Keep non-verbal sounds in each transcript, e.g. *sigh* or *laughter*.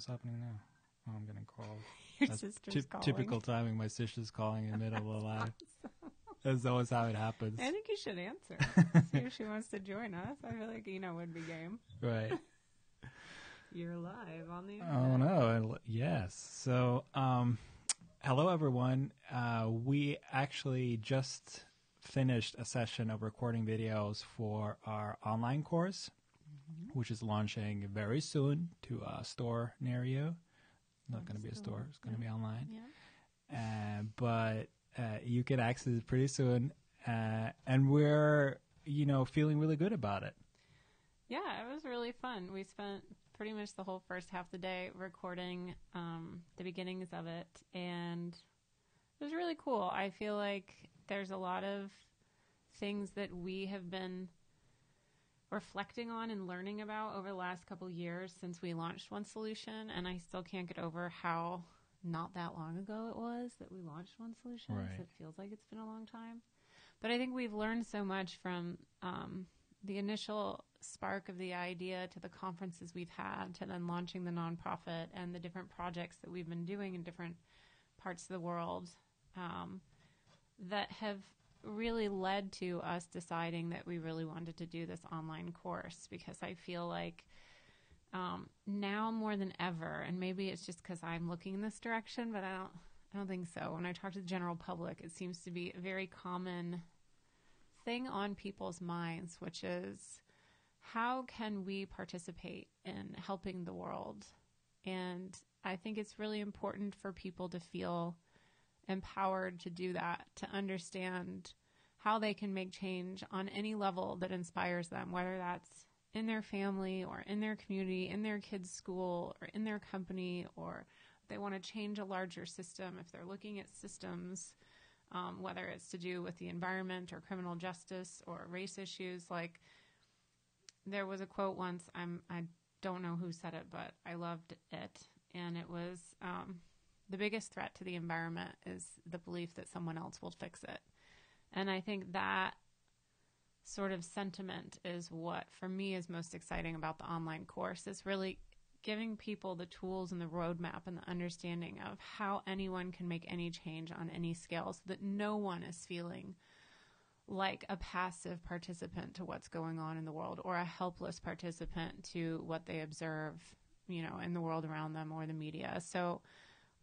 What's happening now? Oh, I'm getting called. *laughs* Your That's sister's typ- calling. Typical timing. My sister's calling in the middle of the *laughs* live. That's always how it happens. I think you should answer. *laughs* See if she wants to join us. I feel like Ina would be game. Right. You're live on the internet. Oh no. I- Yes. So, um, hello everyone. Uh, we actually just finished a session of recording videos for our online course, which is launching very soon to a store near you. Not going to be a store. It's going to be online. Yeah. uh, but uh, you can access it pretty soon, uh, and we're you know feeling really good about it. Yeah, it was really fun. We spent pretty much the whole first half of the day recording um, the beginnings of it, and it was really cool. I feel like there's a lot of things that we have been reflecting on and learning about over the last couple of years since we launched One Solution, and I still can't get over how not that long ago it was that we launched One Solution. Right. So it feels like it's been a long time. But I think we've learned so much from um, the initial spark of the idea to the conferences we've had to then launching the nonprofit and the different projects that we've been doing in different parts of the world um, that have really led to us deciding that we really wanted to do this online course because I feel like um, now more than ever, and maybe it's just because I'm looking in this direction, but I don't. I don't think so. When I talk to the general public, it seems to be a very common thing on people's minds, which is how can we participate in helping the world? And I think it's really important for people to feel empowered to do that, to understand how they can make change on any level that inspires them, whether that's in their family or in their community, in their kids' school or in their company, or they want to change a larger system, if they're looking at systems, um, whether it's to do with the environment or criminal justice or race issues, like there was a quote once. I'm I don't know who said it, but I loved it, and it was um, the biggest threat to the environment is the belief that someone else will fix it, and I think that sort of sentiment is what for me is most exciting about the online course. Is really giving people the tools and the roadmap and the understanding of how anyone can make any change on any scale so that no one is feeling like a passive participant to what's going on in the world or a helpless participant to what they observe, you know, in the world around them or the media. So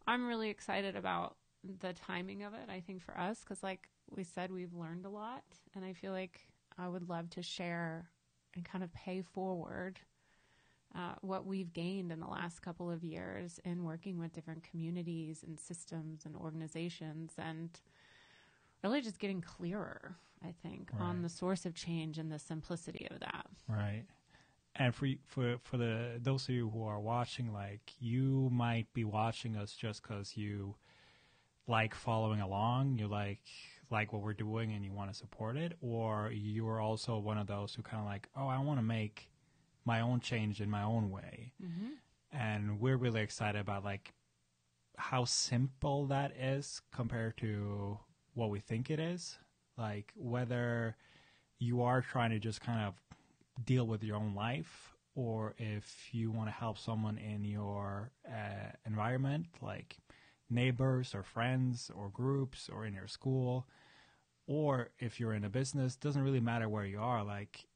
I'm really excited about the timing of it, I think, for us, because like we said, we've learned a lot. And I feel like I would love to share and kind of pay forward uh, what we've gained in the last couple of years in working with different communities and systems and organizations and really just getting clearer, I think, on the source of change and the simplicity of that. Right. And for for for the those of you who are watching, like you might be watching us just because you like following along, you like like what we're doing, and you want to support it, or you are also one of those who kind of like, oh, I want to make my own change in my own way, Mm-hmm. and we're really excited about like how simple that is compared to what we think it is. Like whether you are trying to just kind of deal with your own life or if you want to help someone in your uh, environment like neighbors or friends or groups or in your school or if you're in a business doesn't really matter where you are like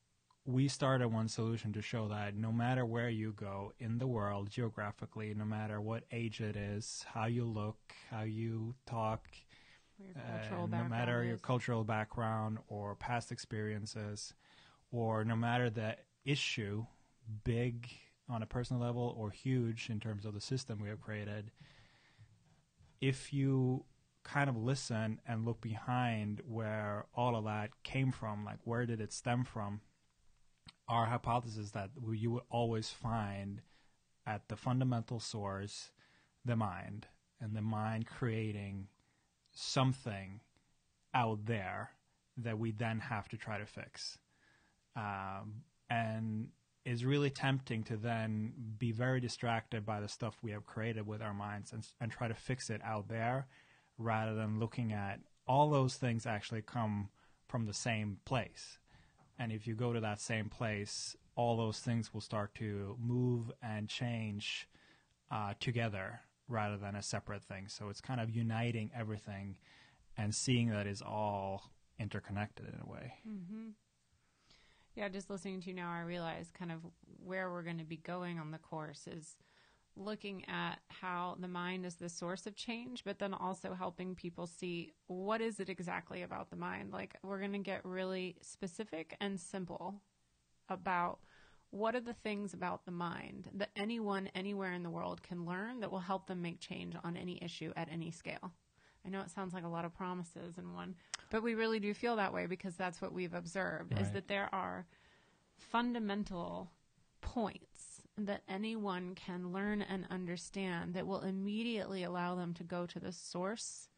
we started one solution to show that no matter where you go in the world geographically no matter what age it is how you look how you talk uh, no matter background your cultural background or past experiences, or no matter the issue, big on a personal level or huge in terms of the system we have created, if you kind of listen and look behind where all of that came from, like where did it stem from, our hypothesis that you would always find at the fundamental source the mind, and the mind creating something out there that we then have to try to fix. Um, and it's really tempting to then be very distracted by the stuff we have created with our minds and, and try to fix it out there rather than looking at all those things actually come from the same place. and if you go to that same place, all those things will start to move and change uh, together rather than a separate thing. So it's kind of uniting everything and seeing that is all interconnected in a way. Mm-hmm. Yeah, just listening to you now, I realize kind of where we're going to be going on the course is looking at how the mind is the source of change, but then also helping people see what is it exactly about the mind. Like we're going to get really specific and simple about what are the things about the mind that anyone anywhere in the world can learn that will help them make change on any issue at any scale. I know it sounds like a lot of promises in one, but we really do feel that way because that's what we've observed right. is that there are fundamental points that anyone can learn and understand that will immediately allow them to go to the source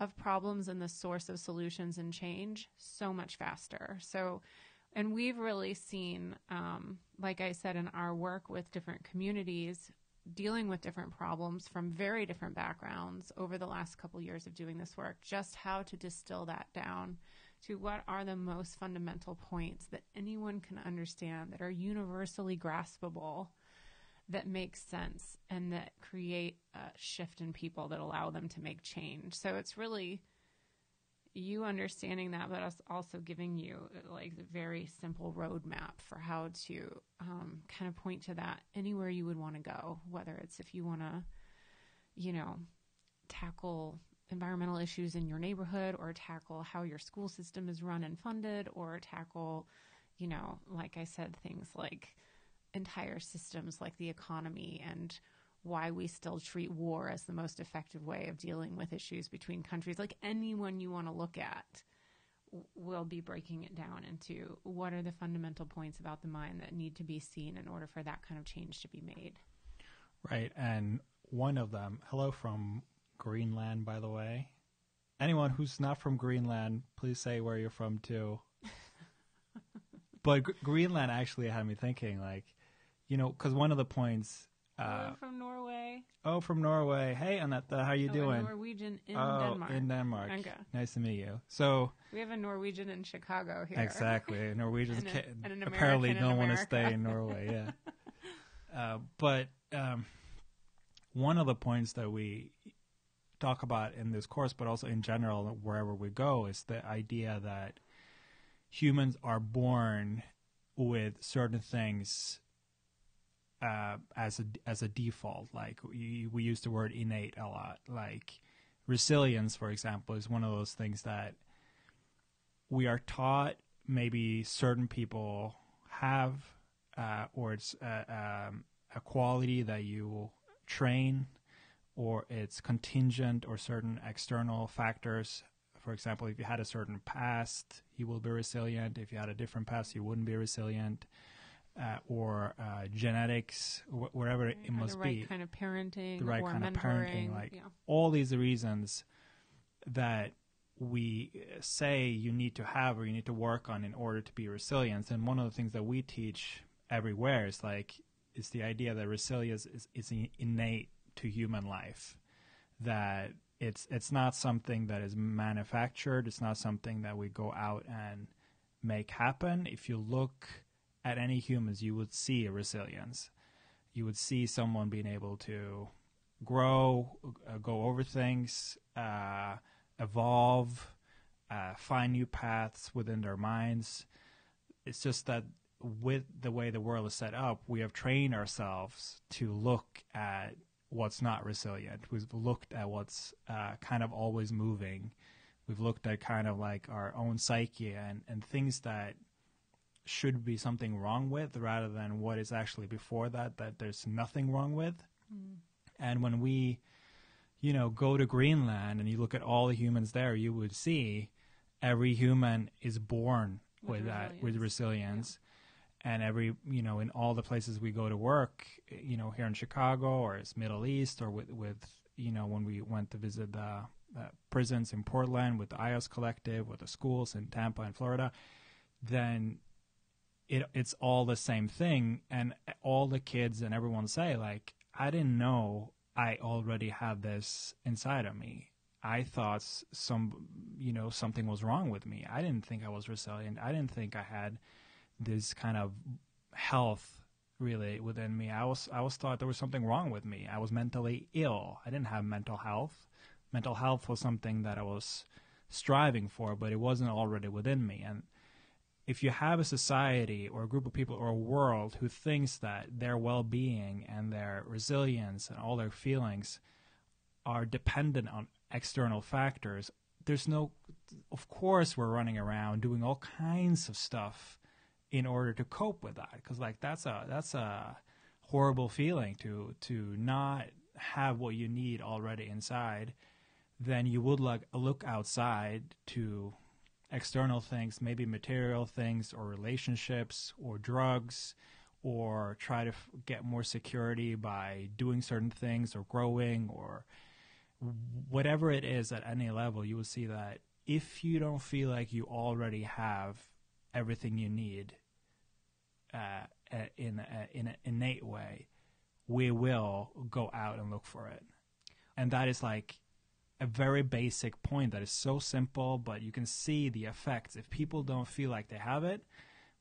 of problems and the source of solutions and change so much faster. So, and we've really seen, um, like I said, in our work with different communities, dealing with different problems from very different backgrounds over the last couple years of doing this work, just how to distill that down to what are the most fundamental points that anyone can understand that are universally graspable that make sense and that create a shift in people that allow them to make change. So it's really you understanding that, but us also giving you like a very simple roadmap for how to um, kind of point to that anywhere you would want to go, whether it's if you want to, you know, tackle environmental issues in your neighborhood or tackle how your school system is run and funded or tackle, you know, like I said, things like entire systems like the economy and why we still treat war as the most effective way of dealing with issues between countries. Like anyone you want to look at will be breaking it down into what are the fundamental points about the mind that need to be seen in order for that kind of change to be made. Right. And one of them, hello from Greenland, by the way. Anyone who's not from Greenland, please say where you're from too. *laughs* but G- Greenland actually had me thinking, like, you know, because one of the points uh. Oh, from Norway. Hey, Annette, how you oh, doing? Norwegian in oh, Denmark. in Denmark. Okay. Nice to meet you. So we have a Norwegian in Chicago here. Exactly. Norwegians and apparently don't want to stay in Norway. Yeah. *laughs* uh, but um, one of the points that we talk about in this course, but also in general wherever we go, is the idea that humans are born with certain things uh, as a as a default. Like we, we use the word innate a lot. Like resilience, for example, is one of those things that we are taught. Maybe certain people have, uh, or it's a, um, a quality that you train, or it's contingent or certain external factors. For example, if you had a certain past, you will be resilient. If you had a different past, you wouldn't be resilient uh, or uh, genetics, wh- wherever it must be. the right be, kind of parenting, the right kind mentoring, of parenting, like yeah. all these reasons that we say you need to have or you need to work on in order to be resilient. And one of the things that we teach everywhere is like is the idea that resilience is, is innate to human life. That it's it's not something that is manufactured. It's not something that we go out and make happen. If you look at any humans, you would see a resilience. You would see someone being able to grow, uh, go over things, uh, evolve, uh, find new paths within their minds. It's just that with the way the world is set up, we have trained ourselves to look at what's not resilient. We've looked at what's uh, kind of always moving. We've looked at kind of like our own psyche and, and things that should be something wrong with rather than what is actually before that that there's nothing wrong with. Mm. And when we you know go to Greenland and you look at all the humans there, you would see every human is born with, with that with resilience. Yeah. And every, you know, in all the places we go to work, you know, here in Chicago or it's Middle East or with, with you know, when we went to visit the uh, prisons in Portland with the IOS Collective, with the schools in Tampa and Florida, then it it's all the same thing and all the kids and everyone say like i didn't know i already had this inside of me I thought some, you know, something was wrong with me. I didn't think I was resilient. I didn't think I had this kind of health really within me. I was I was thought there was something wrong with me. I was mentally ill. I didn't have mental health. Mental health was something that I was striving for, but it wasn't already within me. And if you have a society or a group of people or a world who thinks that their well-being and their resilience and all their feelings are dependent on external factors, there's no of course we're running around doing all kinds of stuff in order to cope with that because like that's a that's a horrible feeling to to not have what you need already inside. Then you would like look outside to external things maybe material things or relationships or drugs or try to f- get more security by doing certain things or growing or whatever it is at any level you will see that if you don't feel like you already have everything you need uh, in a, in an innate way, we will go out and look for it, and that is like a very basic point that is so simple, but you can see the effects. If people don't feel like they have it,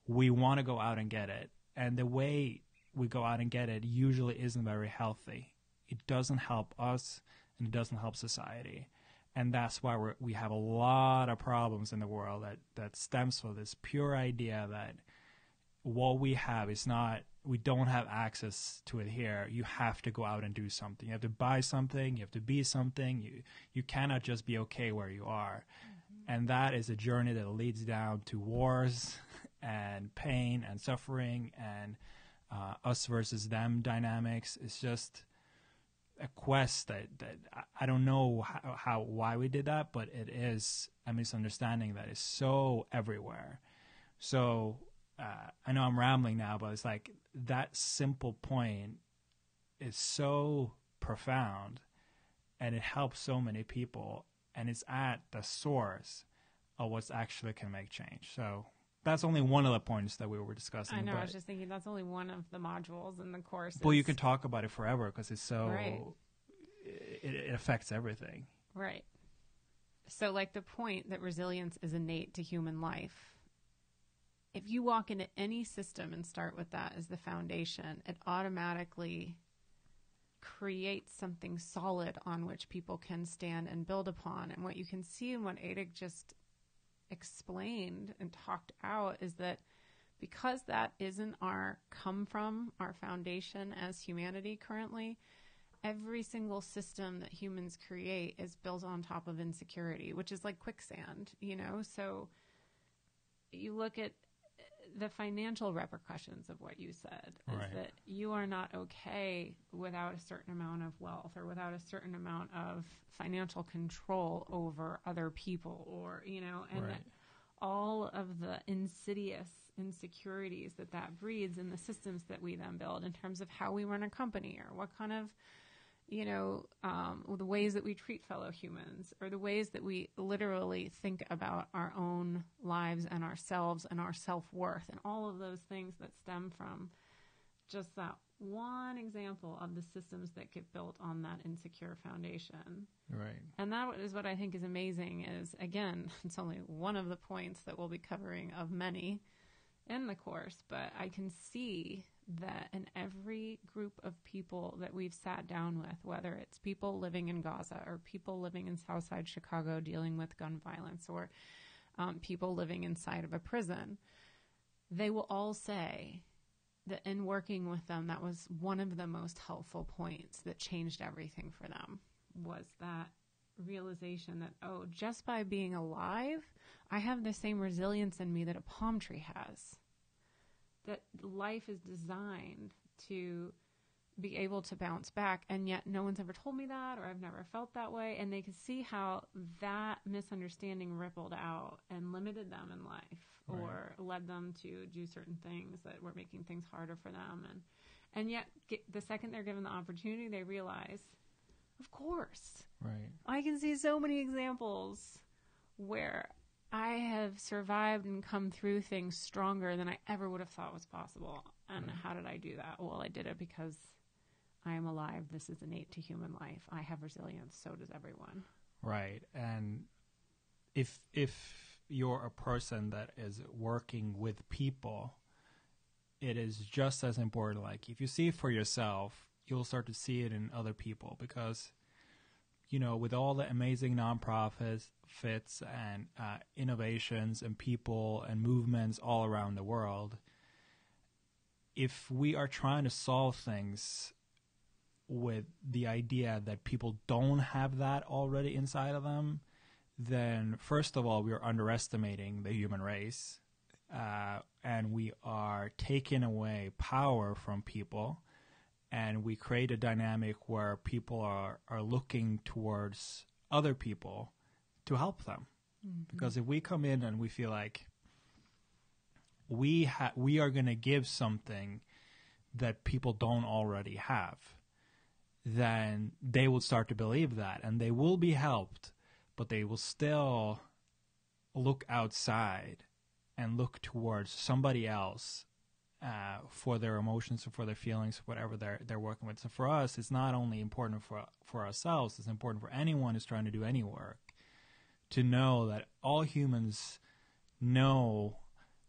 we want to go out and get it, and the way we go out and get it usually isn't very healthy. It doesn't help us, and it doesn't help society and that's why we we have a lot of problems in the world that that stems from this pure idea that what we have is not we don't have access to it here you have to go out and do something you have to buy something you have to be something you you cannot just be okay where you are mm-hmm. and that is a journey that leads down to wars *laughs* and pain and suffering and uh, us versus them dynamics it's just a quest that, that I don't know how, how why we did that, but it is a misunderstanding that is so everywhere. So uh, I know I'm rambling now, but it's like that simple point is so profound, and it helps so many people, and it's at the source of what's actually can make change. So that's only one of the points that we were discussing. I know. I was just thinking that's only one of the modules in the course. Well, you can talk about it forever because it's so. Right. It, it affects everything. Right. So, like the point that resilience is innate to human life. If you walk into any system and start with that as the foundation, it automatically creates something solid on which people can stand and build upon. And what you can see in what Eirik just explained and talked out is that because that isn't our come from, our foundation as humanity currently, every single system that humans create is built on top of insecurity, which is like quicksand, you know? So you look at the financial repercussions of what you said right. is that you are not okay without a certain amount of wealth or without a certain amount of financial control over other people or you know and right. all of the insidious insecurities that that breeds in the systems that we then build in terms of how we run a company or what kind of you know, um, the ways that we treat fellow humans or the ways that we literally think about our own lives and ourselves and our self worth and all of those things that stem from just that one example of the systems that get built on that insecure foundation. Right. And that is what I think is amazing is again, *laughs* it's only one of the points that we'll be covering of many in the course, but I can see that in every group of people that we've sat down with, whether it's people living in Gaza or people living in Southside Chicago dealing with gun violence or um, people living inside of a prison, they will all say that in working with them, that was one of the most helpful points that changed everything for them was that realization that, oh, just by being alive, I have the same resilience in me that a palm tree has that life is designed to be able to bounce back and yet no one's ever told me that or I've never felt that way and they could see how that misunderstanding rippled out and limited them in life right. or led them to do certain things that were making things harder for them and and yet get, the second they're given the opportunity they realize of course right I can see so many examples where I have survived and come through things stronger than I ever would have thought was possible. And right. how did I do that? Well, I did it because I am alive. This is innate to human life. I have resilience. So does everyone. Right. And if if you're a person that is working with people, it is just as important. Like if you see it for yourself, you'll start to see it in other people because you know, with all the amazing nonprofits, fits and uh, innovations and people and movements all around the world, if we are trying to solve things with the idea that people don't have that already inside of them, then first of all, we are underestimating the human race. Uh, and we are taking away power from people and we create a dynamic where people are, are looking towards other people to help them. Mm-hmm. Because if we come in and we feel like we ha- we are going to give something that people don't already have, then they will start to believe that and they will be helped, but they will still look outside and look towards somebody else uh, for their emotions or for their feelings, whatever they're they're working with. So for us, it's not only important for for ourselves; it's important for anyone who's trying to do any work to know that all humans know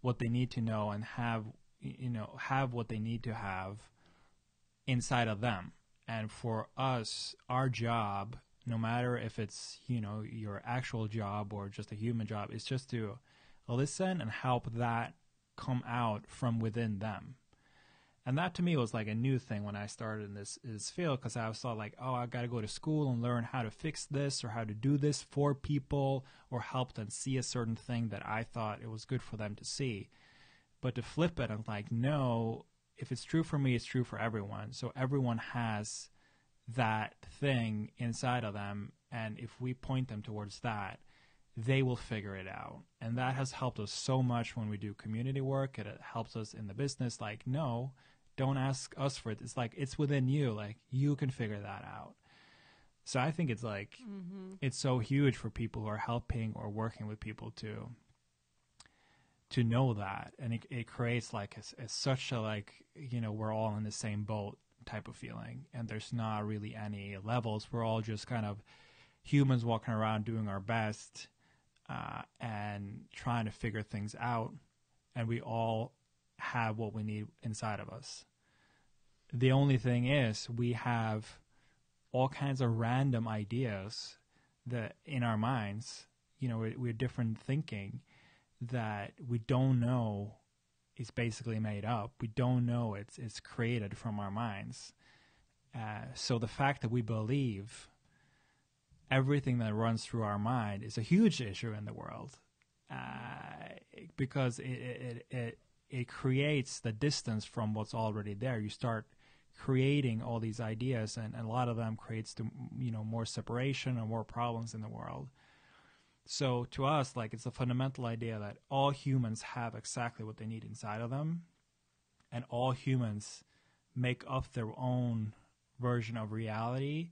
what they need to know and have you know have what they need to have inside of them and for us our job no matter if it's you know your actual job or just a human job is just to listen and help that come out from within them and that to me was like a new thing when I started in this this field because I thought like, oh, I got to go to school and learn how to fix this or how to do this for people or help them see a certain thing that I thought it was good for them to see. But to flip it, I'm like, no, if it's true for me, it's true for everyone. So everyone has that thing inside of them, and if we point them towards that, they will figure it out. And that has helped us so much when we do community work. It, it helps us in the business. Like, no, don't ask us for it. It's like it's within you. Like you can figure that out. So I think it's like mm-hmm. it's so huge for people who are helping or working with people to to know that, and it, it creates like a, a, such a like you know we're all in the same boat type of feeling, and there's not really any levels. We're all just kind of humans walking around doing our best uh, and trying to figure things out, and we all have what we need inside of us. The only thing is, we have all kinds of random ideas that in our minds, you know, we're, we're different thinking that we don't know is basically made up. We don't know it's it's created from our minds. Uh, so the fact that we believe everything that runs through our mind is a huge issue in the world uh, because it, it, it it creates the distance from what's already there. You start creating all these ideas, and, and a lot of them creates the, you know more separation and more problems in the world. So to us, like it's a fundamental idea that all humans have exactly what they need inside of them, and all humans make up their own version of reality,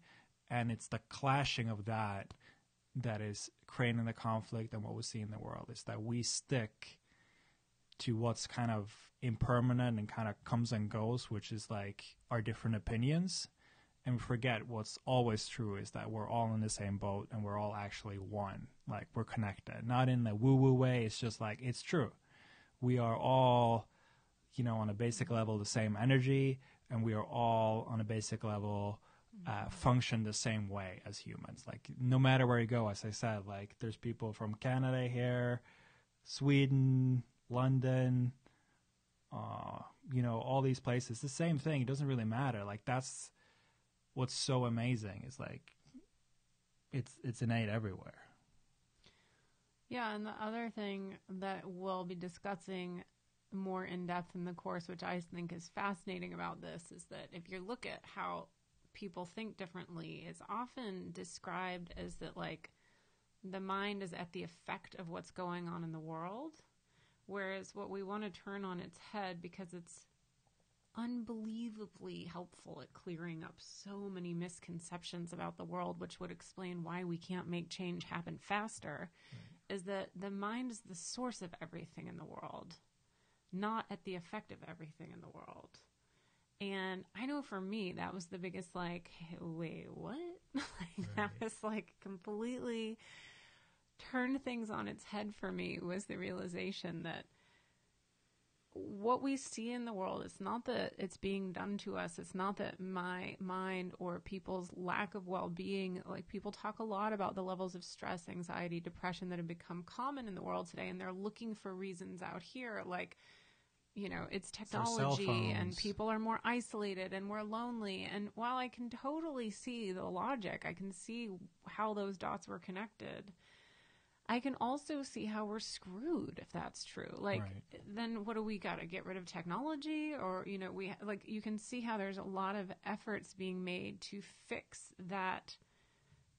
and it's the clashing of that that is creating the conflict and what we see in the world. Is that we stick to what's kind of impermanent and kind of comes and goes, which is like our different opinions. And we forget what's always true is that we're all in the same boat and we're all actually one. Like we're connected. Not in the woo woo way, it's just like it's true. We are all, you know, on a basic level the same energy and we are all on a basic level uh, function the same way as humans. Like no matter where you go, as I said, like there's people from Canada here, Sweden, London, uh, you know, all these places. The same thing. It doesn't really matter. Like that's what's so amazing. Is like it's it's innate everywhere. Yeah, and the other thing that we'll be discussing more in depth in the course, which I think is fascinating about this, is that if you look at how people think differently, it's often described as that like the mind is at the effect of what's going on in the world Whereas what we want to turn on its head because it's unbelievably helpful at clearing up so many misconceptions about the world, which would explain why we can't make change happen faster, right. is that the mind is the source of everything in the world, not at the effect of everything in the world. And I know for me, that was the biggest, like, hey, wait, what? *laughs* like, That was like completely turned things on its head for me was the realization that what we see in the world it's not that it's being done to us it's not that my mind or people's lack of well-being like people talk a lot about the levels of stress anxiety depression that have become common in the world today and they're looking for reasons out here like you know it's technology and people are more isolated and we're lonely and while i can totally see the logic i can see how those dots were connected I can also see how we're screwed if that's true. Like, Right. then what do we got to get rid of technology? Or, you know, we like, you can see how there's a lot of efforts being made to fix that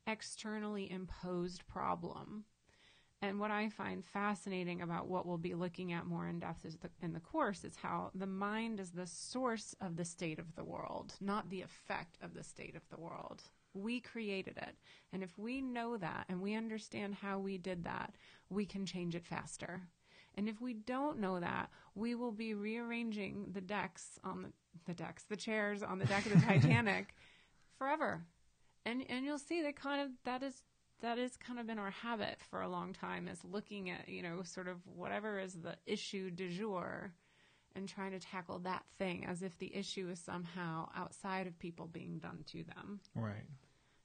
externally imposed problem. And what I find fascinating about what we'll be looking at more in depth is the, in the course is how the mind is the source of the state of the world, not the effect of the state of the world. We created it. And if we know that and we understand how we did that, we can change it faster. And if we don't know that, we will be rearranging the decks on the, the decks, the chairs on the deck of the *laughs* Titanic forever. And and you'll see that kind of that is that is kind of been our habit for a long time is looking at, you know, sort of whatever is the issue du jour and trying to tackle that thing as if the issue is somehow outside of people being done to them. Right.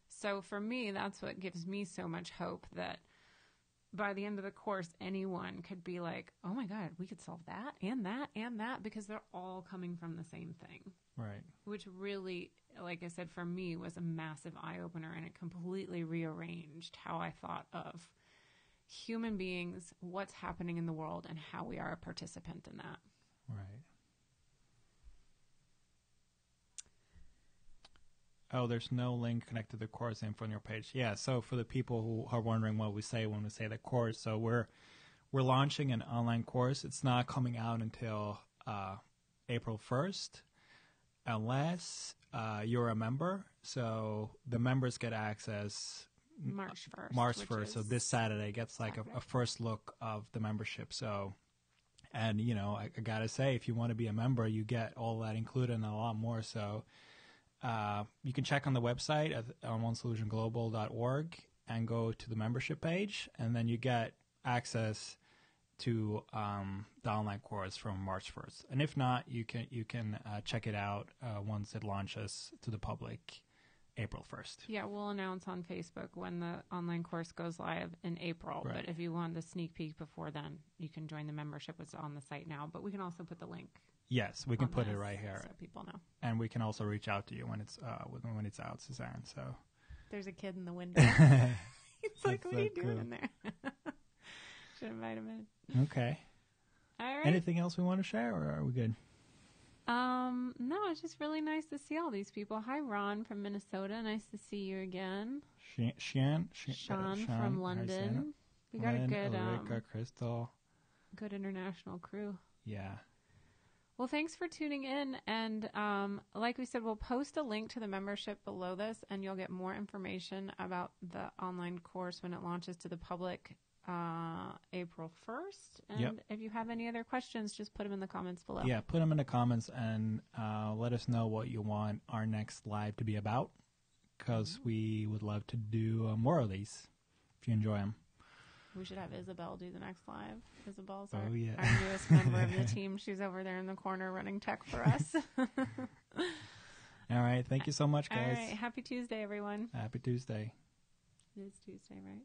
So for me, that's what gives me so much hope that by the end of the course, anyone could be like, oh my God, we could solve that and that and that because they're all coming from the same thing. Right. Which really, like I said, for me was a massive eye opener and it completely rearranged how I thought of human beings, what's happening in the world, and how we are a participant in that. Right. Oh, there's no link connected to the course info on your page. Yeah, so for the people who are wondering what we say when we say the course, so we're we're launching an online course. It's not coming out until uh, April 1st, unless uh, you're a member. So the members get access March 1st. March 1st. So this Saturday gets like a, a first look of the membership. So, and you know, I, I gotta say, if you want to be a member, you get all that included and a lot more. So, uh, you can check on the website at on onesolutionglobal.org and go to the membership page, and then you get access to um, the online course from March 1st. And if not, you can you can uh, check it out uh, once it launches to the public April 1st. Yeah, we'll announce on Facebook when the online course goes live in April. Right. But if you want the sneak peek before then, you can join the membership. It's on the site now. But we can also put the link. Yes, we can put it right here. so people know. and we can also reach out to you when it's uh when it's out, Suzanne. So There's a kid in the *laughs* window. He's like, "What so are you doing cool. in there?" *laughs* Should invite him in. okay. All right. Anything else we want to share, or are we good? Um, no, it's just really nice to see all these people. Hi, Ron from Minnesota. Nice to see you again. Shan, Shan, Shan, Sean uh, from London. We got a Lynn, good, Ulrika, um, Crystal. good international crew. Yeah. Well, thanks for tuning in. And um, like we said, we'll post a link to the membership below this, and you'll get more information about the online course when it launches to the public uh, April 1st. And Yep. if you have any other questions, just put them in the comments below. Yeah, put them in the comments and uh, let us know what you want our next live to be about, because we would love to do uh, more of these if you enjoy them. We should have Isabel do the next live. Isabel's our, Oh, yeah. our newest *laughs* member of the team. She's over there in the corner running tech for us. All right. Thank you so much, guys. right. Happy Tuesday, everyone. Happy Tuesday. It is Tuesday, right?